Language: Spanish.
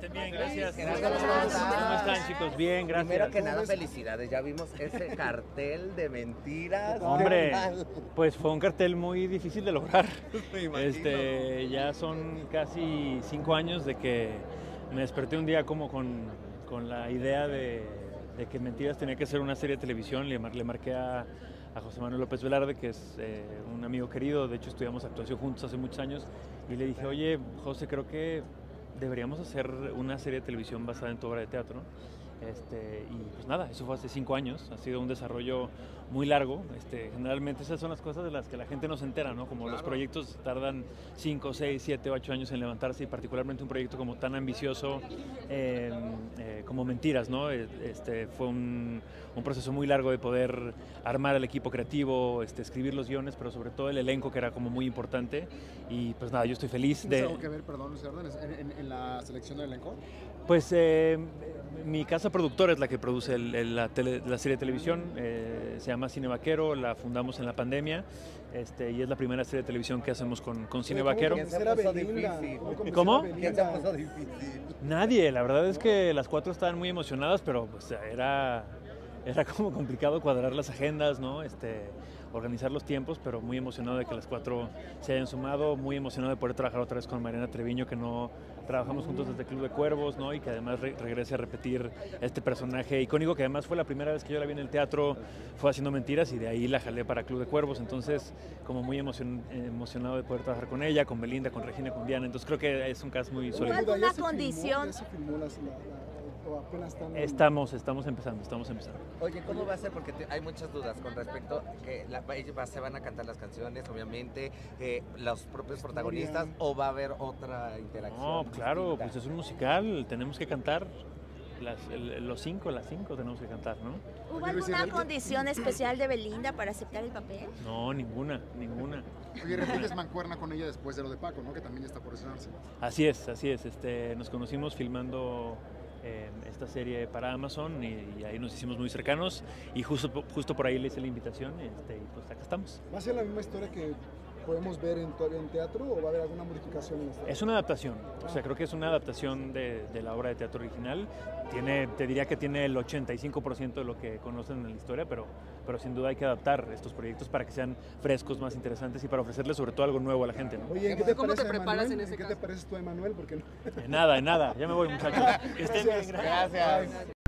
estén bien, gracias. Gracias. ¿Cómo están, chicos? Bien, gracias. Primero que nada, felicidades. Ya vimos ese cartel de mentiras. Hombre, pues fue un cartel muy difícil de lograr. Este, ya son casi cinco años de que me desperté un día como con, con la idea de, de que Mentiras tenía que ser una serie de televisión. Le, mar- le marqué a, a José Manuel López Velarde, que es eh, un amigo querido, de hecho estudiamos actuación juntos hace muchos años, y le dije, oye, José, creo que deberíamos hacer una serie de televisión basada en tu obra de teatro. Este, y pues nada, eso fue hace cinco años, ha sido un desarrollo muy largo. Este, generalmente esas son las cosas de las que la gente no se entera, ¿no? Como los proyectos tardan cinco, seis, siete, ocho años en levantarse y particularmente un proyecto como tan ambicioso eh, eh, como Mentiras, ¿no? Eh, Este, fue un, un proceso muy largo de poder armar el equipo creativo, este, escribir los guiones, pero sobre todo el elenco que era como muy importante. Y pues nada, yo estoy feliz ¿Tienes de... algo que ver, perdón, Luis en, en- en la selección del elenco? Pues eh, mi casa productora es la que produce el- el- la, tele- la serie de televisión, eh, se llama Cine Vaquero, la fundamos en la pandemia este, y es la primera serie de televisión que hacemos con, con Cine ¿Cómo Vaquero. ¿Cómo? Nadie, la verdad es que las cuatro estaban muy emocionadas, pero pues, era, era como complicado cuadrar las agendas, ¿no? Este, organizar los tiempos, pero muy emocionado de que las cuatro se hayan sumado, muy emocionado de poder trabajar otra vez con Mariana Treviño, que no trabajamos juntos desde Club de Cuervos, ¿no? Y que además re- regrese a repetir este personaje icónico, que además fue la primera vez que yo la vi en el teatro, fue haciendo mentiras y de ahí la jalé para Club de Cuervos, entonces como muy emocion- emocionado de poder trabajar con ella, con Belinda, con Regina, con Diana, entonces creo que es un caso muy sólido. alguna ¿Ya se filmó- condición? ¿Ya se filmó las- la- la- o apenas están... Estamos, estamos empezando, estamos empezando. Oye, ¿cómo va a ser? Porque te- hay muchas dudas con respecto que la- ellos va- se van a cantar las canciones, obviamente, eh, los propios protagonistas, o va a haber otra interacción. No, claro, distinta? pues es un musical, tenemos que cantar. Las- el- los cinco, las cinco tenemos que cantar, ¿no? ¿Hubo alguna ¿y- condición especial de Belinda para aceptar el papel? No, ninguna, ninguna. Oye, repites mancuerna con ella después de lo de Paco, ¿no? Que también ya está por estrenarse. Así es, así es. Este, nos conocimos filmando eh, esta serie para Amazon y, y ahí nos hicimos muy cercanos y justo, justo por ahí le hice la invitación este, y pues acá estamos. ¿Va a ser la misma historia que podemos ver en, todavía en teatro o va a haber alguna modificación en esta? Es una adaptación, o sea, creo que es una adaptación de, de la obra de teatro original. Tiene, te diría que tiene el 85% de lo que conocen en la historia, pero, pero sin duda hay que adaptar estos proyectos para que sean frescos, más interesantes y para ofrecerles sobre todo algo nuevo a la gente. ¿no? Oye, ¿en qué te ¿Cómo te preparas Emanuel? en ese qué caso? te pareces tú, Emanuel? Porque no- En nada, en nada. Ya me voy, muchachos. Que estén bien, gracias. Gracias.